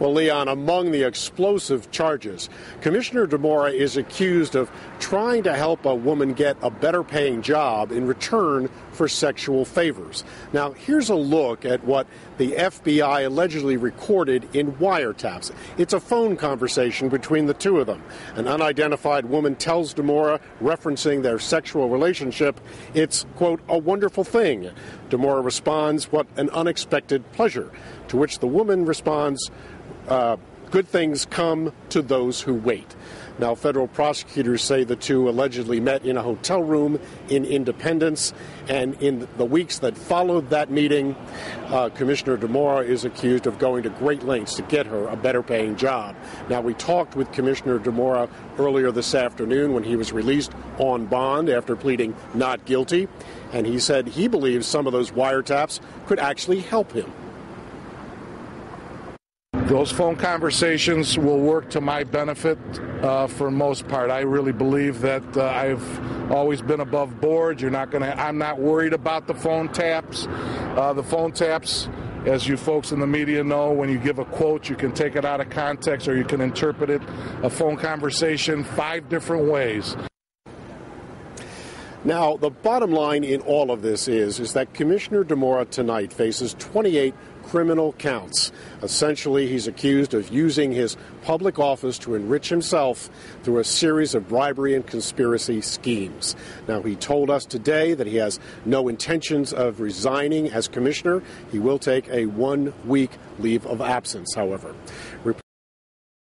Well, Leon, among the explosive charges, Commissioner Dimora is accused of trying to help a woman get a better paying job in return for sexual favors. Now, here's a look at what the FBI allegedly recorded in wiretaps. It's a phone conversation between the two of them. An unidentified woman tells Dimora, referencing their sexual relationship, it's, quote, a wonderful thing. Dimora responds, what an unexpected pleasure. To which the woman responds, uh, good things come to those who wait. Now, federal prosecutors say the two allegedly met in a hotel room in Independence, and in the weeks that followed that meeting, uh, Commissioner Dimora is accused of going to great lengths to get her a better paying job. Now, we talked with Commissioner Dimora earlier this afternoon when he was released on bond after pleading not guilty, and he said he believes some of those wiretaps could actually help him. Those phone conversations will work to my benefit uh, for most part. I really believe that uh, I've always been above board. You're not going to. I'm not worried about the phone taps. Uh, the phone taps, as you folks in the media know, when you give a quote, you can take it out of context or you can interpret it. A phone conversation five different ways. Now, the bottom line in all of this is is that Commissioner Dimora tonight faces 28 criminal counts. Essentially, he's accused of using his public office to enrich himself through a series of bribery and conspiracy schemes. Now, he told us today that he has no intentions of resigning as commissioner. He will take a one week leave of absence, however.